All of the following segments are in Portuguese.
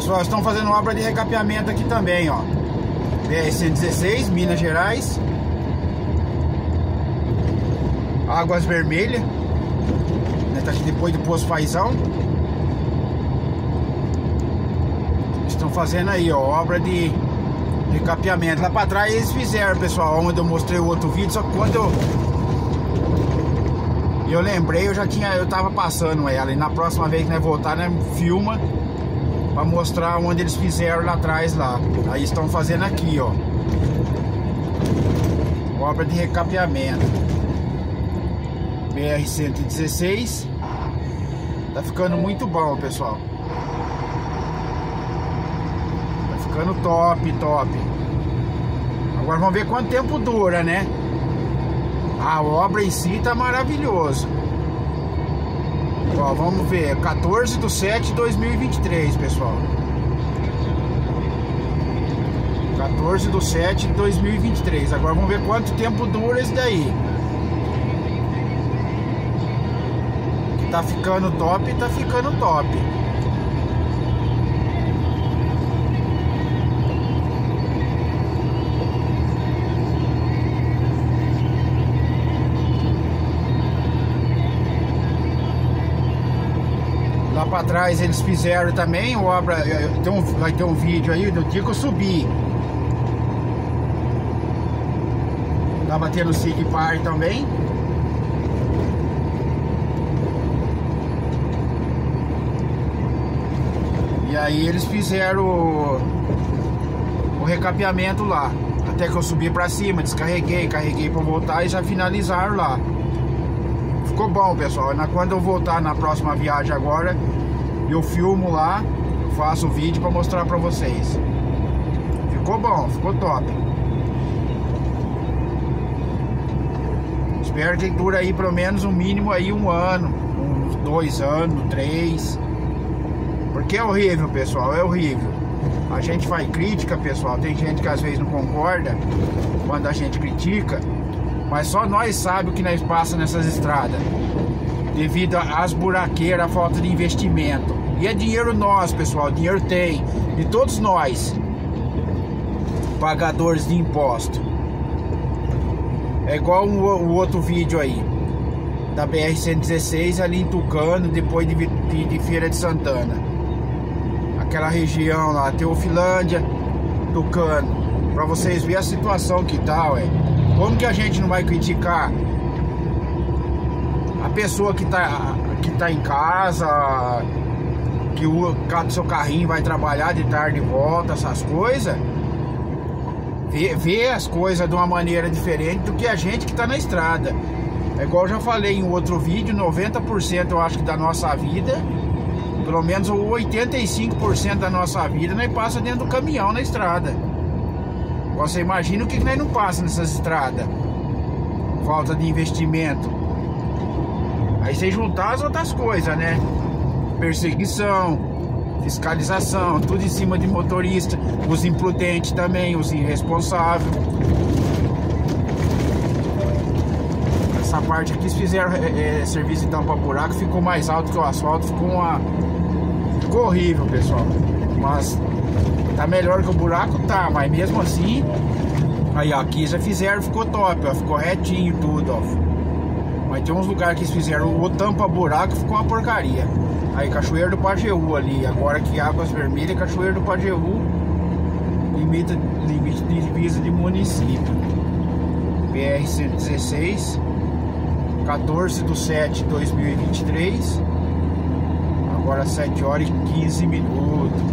Pessoal, estão fazendo obra de recapeamento aqui também, ó. BR-116, Minas Gerais. Águas Vermelhas. Tá aqui depois do Poço Faisão. Estão fazendo aí, ó, obra de recapeamento. Lá pra trás eles fizeram, pessoal, onde eu mostrei o outro vídeo, só que quando eu eu lembrei, eu já tinha, eu tava passando ela. E na próxima vez que nós voltar, né, filma para mostrar onde eles fizeram lá atrás lá. Aí estão fazendo aqui, ó. Obra de recapeamento. BR 116. Tá ficando muito bom, pessoal. Tá ficando top, top. Agora vamos ver quanto tempo dura, né? A obra em si tá maravilhoso. Ó, vamos ver, 14 de 7 de 2023, pessoal. 14 de 7 de 2023. Agora vamos ver quanto tempo dura isso daí. Tá ficando top, tá ficando top. Lá para trás eles fizeram também obra, tem um, vai ter um vídeo aí do dia que eu subi. Tava tendo o Sig Par também. E aí eles fizeram o, o recapeamento lá. Até que eu subi pra cima, descarreguei, carreguei pra voltar e já finalizaram lá. Ficou bom, pessoal. Quando eu voltar na próxima viagem agora, eu filmo lá, faço o vídeo pra mostrar pra vocês. Ficou bom, ficou top. Espero que dure aí pelo menos um mínimo aí um ano, uns dois anos, três. Porque é horrível, pessoal, é horrível. A gente faz crítica, pessoal. Tem gente que às vezes não concorda quando a gente critica, mas só nós sabemos o que nós passa nessas estradas. Devido às buraqueiras, a falta de investimento. E é dinheiro nosso, pessoal. Dinheiro tem. De todos nós. Pagadores de imposto. É igual o, o outro vídeo aí. Da BR-116 ali em Tucano, depois de, de, de Feira de Santana aquela região lá, Teofilândia, Tucano, para vocês verem a situação que tá, ué. Como que a gente não vai criticar a pessoa que tá, que tá em casa, que o seu carrinho vai trabalhar de tarde e volta, essas coisas? Ver, ver as coisas de uma maneira diferente do que a gente que tá na estrada. É igual eu já falei em outro vídeo, 90% eu acho que da nossa vida pelo menos 85% da nossa vida nós passa dentro do caminhão na estrada. Você imagina o que nós não passa nessas estradas? Falta de investimento. Aí você juntar as outras coisas, né? Perseguição, fiscalização, tudo em cima de motorista, os imprudentes também, os irresponsáveis. Essa parte aqui, se fizeram é, é, serviço de tampa buraco, ficou mais alto que o asfalto, ficou uma ficou horrível, pessoal. Mas tá melhor que o buraco, tá. Mas mesmo assim, aí ó, aqui já fizeram, ficou top, ó. Ficou retinho tudo, ó. Mas tem uns lugares que eles fizeram o tampa buraco, ficou uma porcaria. Aí, Cachoeiro do Pajeú ali. Agora que Águas Vermelhas, Cachoeiro do Pajeú. Limite, limite de divisa de município. BR-116. 14 de 7 de 2023 agora 7 horas e 15 minutos.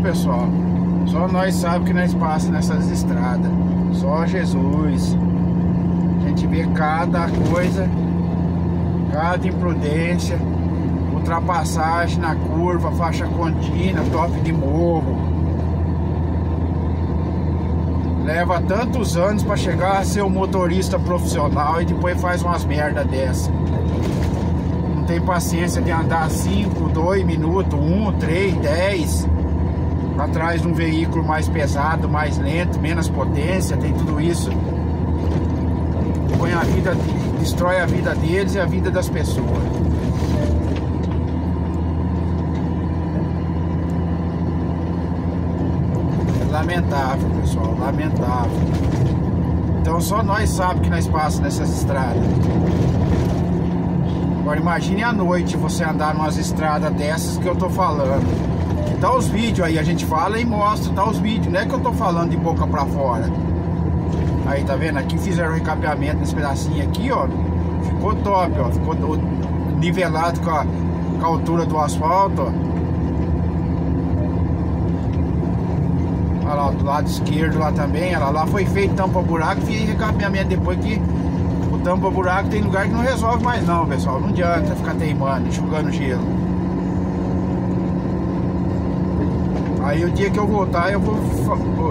Pessoal, só nós sabemos que nós passamos nessas estradas. Só Jesus. A gente vê cada coisa, cada imprudência, ultrapassagem na curva, faixa contínua, top de morro leva tantos anos para chegar a ser um motorista profissional e depois faz umas merda dessa. Não tem paciência de andar 5, 2 minutos, 1, 3, 10 atrás de um veículo mais pesado, mais lento, menos potência, tem tudo isso. Põe a vida, destrói a vida deles e a vida das pessoas. Lamentável, pessoal, lamentável. Então só nós sabemos que nós passamos nessas estradas. Agora imagine à noite você andar numas estradas dessas que eu tô falando. Tá os vídeos aí, a gente fala e mostra, tá os vídeos, não é que eu tô falando de boca pra fora. Aí, tá vendo? Aqui fizeram o recapeamento nesse pedacinho aqui, ó. Ficou top, ó. Ficou nivelado com a, com a altura do asfalto, ó. Olha lá, do lado esquerdo lá também, olha lá, foi feito tampa buraco e recapeamento depois que o tampa buraco tem lugar que não resolve mais não, pessoal. Não adianta ficar teimando, enxugando gelo. Aí o dia que eu voltar eu vou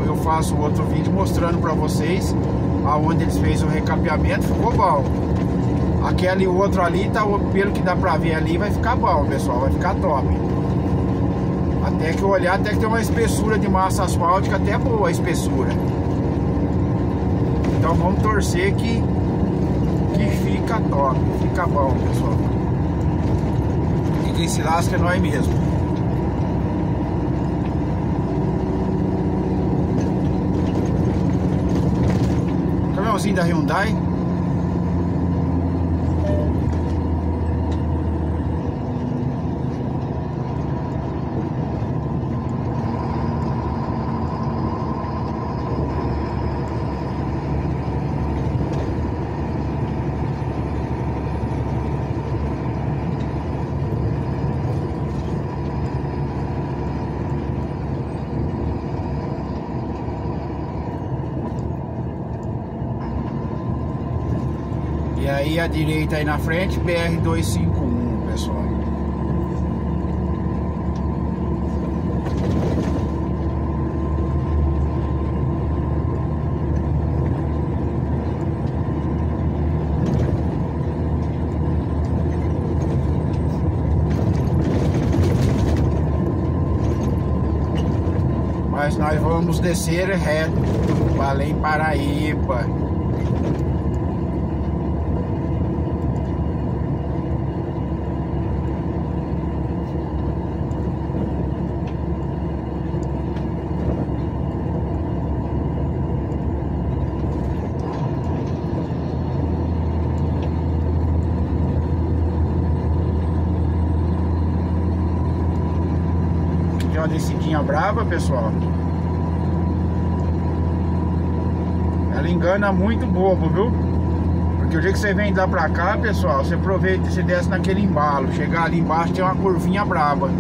eu faço outro vídeo mostrando para vocês aonde eles fez o recapeamento, ficou bom. Aquele outro ali tá pelo que dá para ver ali vai ficar bom, pessoal, vai ficar top. Até que eu olhar, até que tem uma espessura de massa asfáltica até boa a espessura. Então vamos torcer que que fica top, fica bom, pessoal. E quem se lasca é nós mesmo. Caminhãozinho da Hyundai. Aí à direita aí na frente, BR-251, pessoal. Mas nós vamos descer reto, Além Paraíba. uma descidinha brava, pessoal. Ela engana muito bobo, viu? Porque o dia que você vem lá pra cá, pessoal, você aproveita e você desce naquele embalo. Chegar ali embaixo tem uma curvinha brava.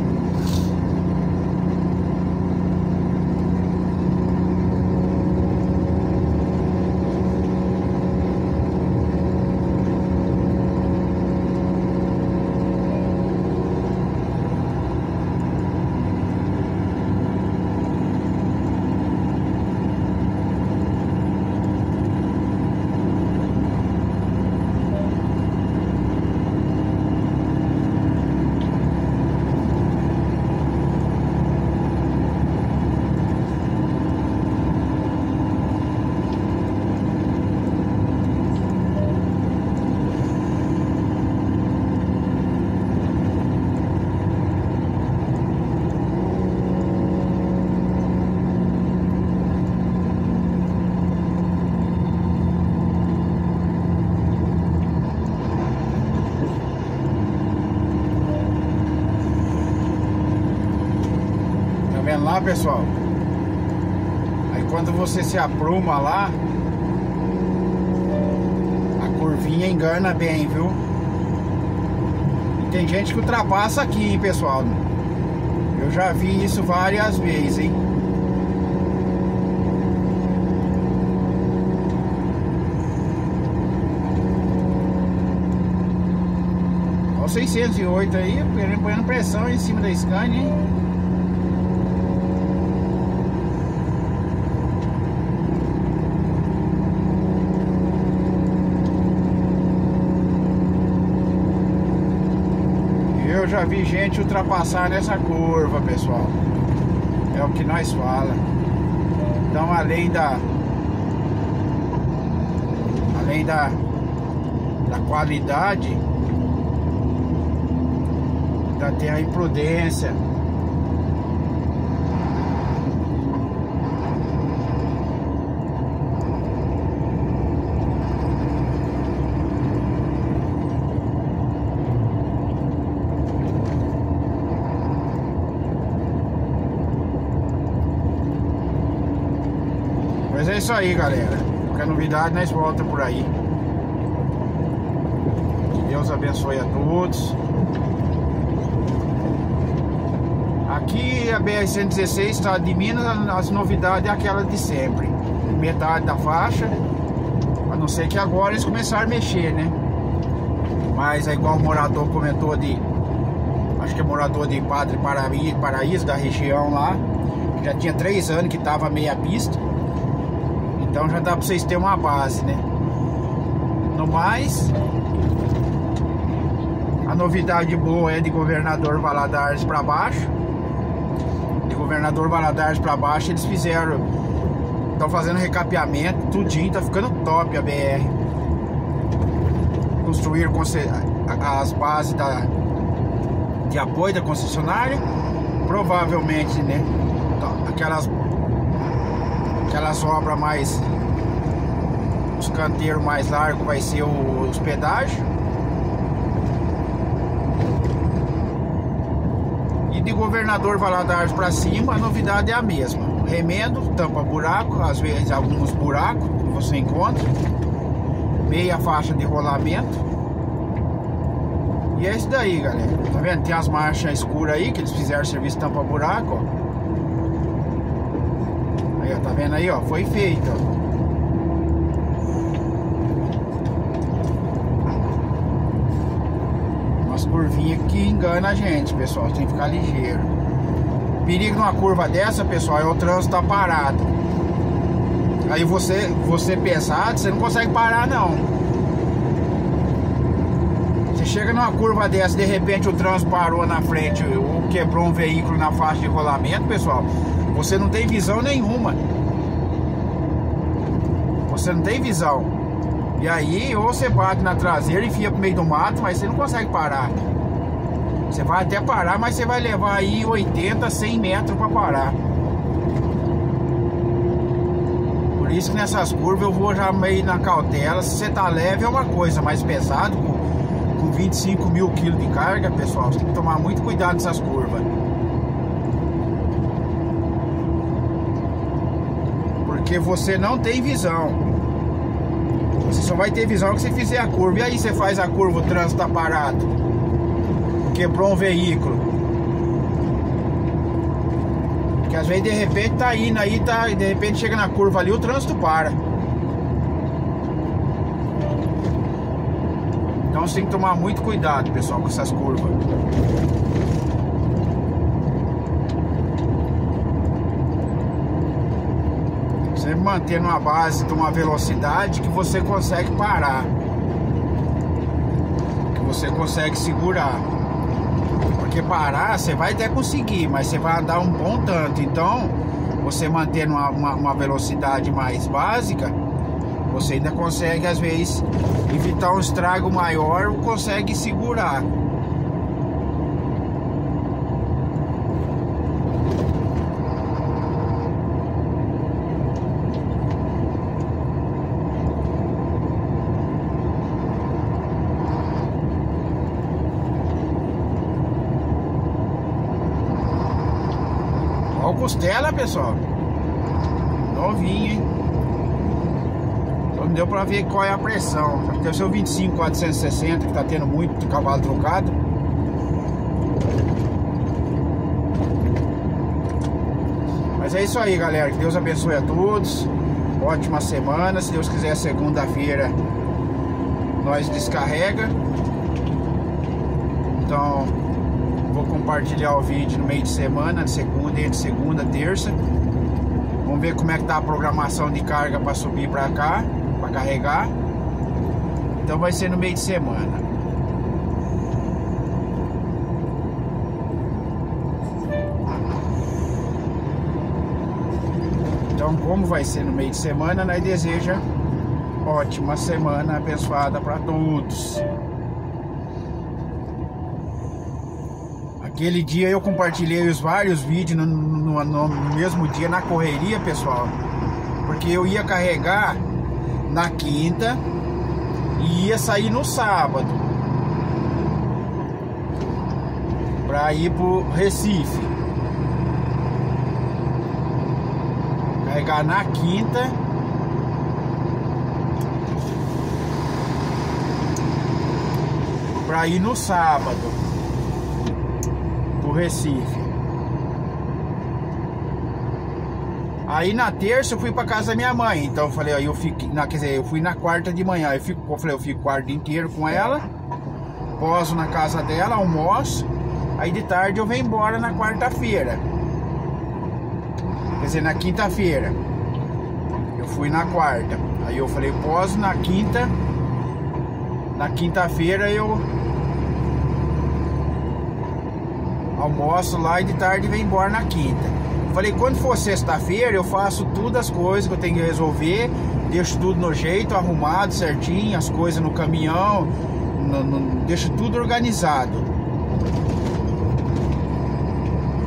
Pessoal. Aí quando você se apruma lá, a curvinha engana bem, viu? E tem gente que ultrapassa aqui, hein, pessoal. Eu já vi isso várias vezes, hein? Olha o 608 aí, põe pressão em cima da Scania, hein? Já vi gente ultrapassar nessa curva, pessoal. É o que nós fala. Então além da além da, da qualidade ainda tem a imprudência Mas é isso aí, galera. Qualquer novidade, nós volta por aí. Que Deus abençoe a todos. Aqui a BR-116, estado de Minas, as novidades é aquela de sempre. Metade da faixa. A não ser que agora eles começaram a mexer, né? Mas é igual o morador comentou de. Acho que é morador de Padre Paraíso, da região lá. Já tinha três anos que tava meia pista. Então já dá pra vocês terem uma base, né? No mais, a novidade boa é de governador Valadares para baixo. De governador Valadares para baixo, eles fizeram. Estão fazendo recapeamento, tudinho, tá ficando top a BR. Construíram as bases da, de apoio da concessionária. Provavelmente, né? Aquelas aquelas obras mais os canteiros mais largos vai ser o, os pedágios e de governador Valadares para cima a novidade é a mesma. Remendo, tampa buraco às vezes alguns buracos que você encontra meia faixa de rolamento. E é isso daí galera. Tá vendo? tem as marchas escuras aí que eles fizeram serviço tampa buraco ó Aí, ó, tá vendo aí, ó? Foi feito, ó. Umas curvinhas que engana a gente, pessoal. Tem que ficar ligeiro. Perigo numa curva dessa, pessoal, é o trânsito tá parado. Aí você, você pesado, você não consegue parar, não. Você chega numa curva dessa, de repente o trânsito parou na frente, ou quebrou um veículo na faixa de rolamento, pessoal você não tem visão nenhuma. Você não tem visão. E aí, ou você bate na traseira e enfia pro meio do mato, mas você não consegue parar. Você vai até parar, mas você vai levar aí 80, 100 metros para parar. Por isso que nessas curvas eu vou já meio na cautela. Se você tá leve é uma coisa, mais pesado, com, com 25 mil quilos de carga, pessoal, você tem que tomar muito cuidado nessas curvas. Porque você não tem visão. Você só vai ter visão que você fizer a curva. E aí você faz a curva, o trânsito tá parado. Quebrou um veículo. Porque às vezes de repente tá indo aí, tá, de repente chega na curva ali, o trânsito para. Tem que tomar muito cuidado, pessoal, com essas curvas. Sempre mantendo uma base de uma velocidade que você consegue parar. Que você consegue segurar. Porque parar você vai até conseguir, mas você vai andar um bom tanto. Então, você mantendo uma, uma, uma velocidade mais básica, você ainda consegue às vezes evitar um estrago maior, consegue segurar. Costela, pessoal. Novinho, deu pra ver qual é a pressão. Acho que deve ser o 25 460, que tá tendo muito cavalo trocado. Mas é isso aí, galera. Que Deus abençoe a todos. Ótima semana. Se Deus quiser, segunda-feira nós descarrega. Então, vou compartilhar o vídeo no meio de semana, de segunda, entre segunda, terça. Vamos ver como é que tá a programação de carga para subir para cá, para carregar. Então vai ser no meio de semana. Então, como vai ser no meio de semana, nós deseja ótima semana abençoada para todos. Aquele dia eu compartilhei os vários vídeos no, no, no, mesmo dia na correria, pessoal. Porque eu ia carregar na quinta e ia sair no sábado. Pra ir pro Recife. Carregar na quinta. Pra ir no sábado pro Recife. Aí na terça eu fui pra casa da minha mãe. Então eu falei, aí eu fiquei. Na, quer dizer, eu fui na quarta de manhã. Eu, fico, eu falei, eu fico quarto inteiro com ela. Poso na casa dela, almoço. Aí de tarde eu venho embora na quarta-feira. Quer dizer, na quinta-feira. Eu fui na quarta. Aí eu falei, poso na quinta. Na quinta-feira eu almoço lá e de tarde vem embora na quinta. Falei, quando for sexta-feira, eu faço tudo as coisas que eu tenho que resolver, deixo tudo no jeito, arrumado, certinho, as coisas no caminhão, no, no, deixo tudo organizado.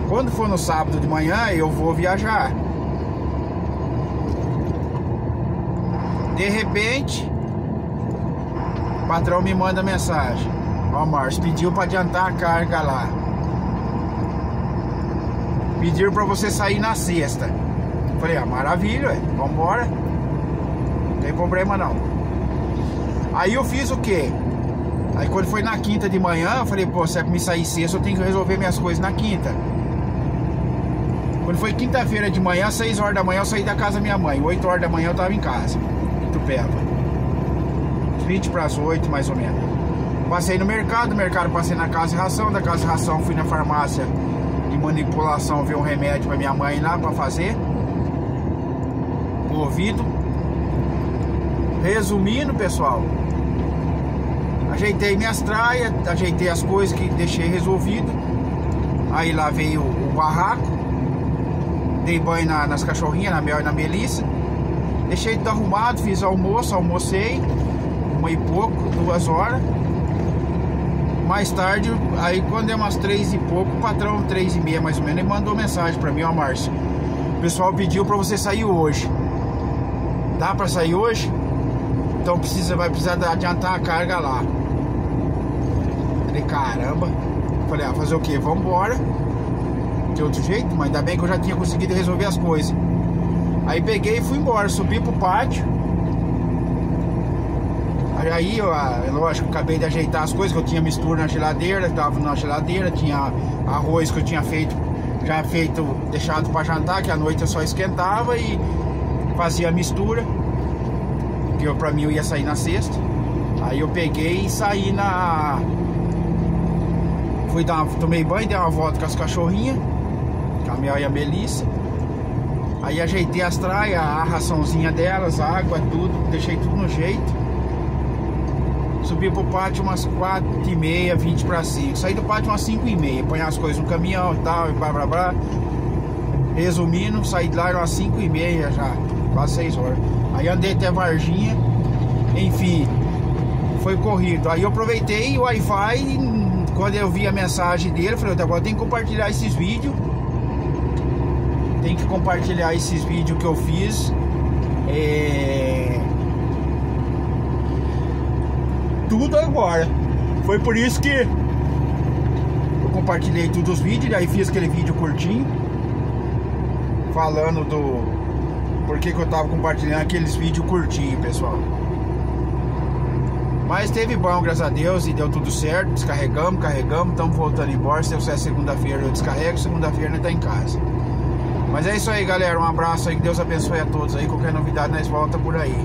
Quando for no sábado de manhã, eu vou viajar. De repente, o patrão me manda mensagem. Ó, Márcio, pediu para adiantar a carga lá. Pediram pra você sair na sexta. Falei, ah, maravilha, ué, vambora. Não tem problema não. Aí eu fiz o quê? Aí quando foi na quinta de manhã, eu falei, pô, se é pra me sair sexta, eu tenho que resolver minhas coisas na quinta. Quando foi quinta-feira de manhã, 6 horas da manhã, eu saí da casa da minha mãe. 8 horas da manhã eu tava em casa, em Tupéva. 20 para as 8, mais ou menos. Passei no mercado, mercado passei na casa de ração, da casa de ração fui na farmácia manipulação ver um remédio para minha mãe lá para fazer. O ouvido. Resumindo, pessoal, ajeitei minhas traias, ajeitei as coisas que deixei resolvido. Aí lá veio o barraco, dei banho na, nas cachorrinhas, na Mel e na Melissa. Deixei tudo arrumado, fiz almoço, almocei, uma e pouco, duas horas. Mais tarde, aí quando é umas três e pouco, o patrão, três e meia mais ou menos, ele mandou mensagem para mim, ó Márcio. O pessoal pediu para você sair hoje. Dá para sair hoje? Então precisa, vai precisar adiantar a carga lá. Falei, caramba. Falei, ah, fazer o que? Vamos embora. De outro jeito, mas ainda bem que eu já tinha conseguido resolver as coisas. Aí peguei e fui embora, subi pro pátio. Aí, ó, é lógico, acabei de ajeitar as coisas que eu tinha mistura na geladeira, tava na geladeira, tinha arroz que eu tinha feito, já feito, deixado para jantar, que à noite eu só esquentava e fazia a mistura. Que eu, pra mim eu ia sair na sexta. Aí eu peguei e saí na. Fui dar tomei banho, dei uma volta com as cachorrinhas, com a Mel e a Melissa. Aí ajeitei as traias, a raçãozinha delas, água, tudo, deixei tudo no jeito. Subi pro pátio umas 4 e meia, 20 para 5. Saí do pátio umas 5 e meia, põe as coisas no caminhão e tal, e blá blá blá. Resumindo, saí de lá umas 5 e meia já, quase 6 horas. Aí andei até Varginha, enfim, foi corrido. Aí eu aproveitei o Wi-Fi, quando eu vi a mensagem dele, falei, agora tem que compartilhar esses vídeos. Tem que compartilhar esses vídeos que eu fiz. É tudo agora. Foi por isso que eu compartilhei todos os vídeos, aí fiz aquele vídeo curtinho falando do porquê que eu tava compartilhando aqueles vídeos curtinhos, pessoal. Mas teve bom, graças a Deus, e deu tudo certo. Descarregamos, carregamos, estamos voltando embora. Se é segunda-feira, eu descarrego, segunda-feira tá em casa. Mas é isso aí, galera. Um abraço aí, que Deus abençoe a todos aí. Qualquer novidade, nós volta por aí.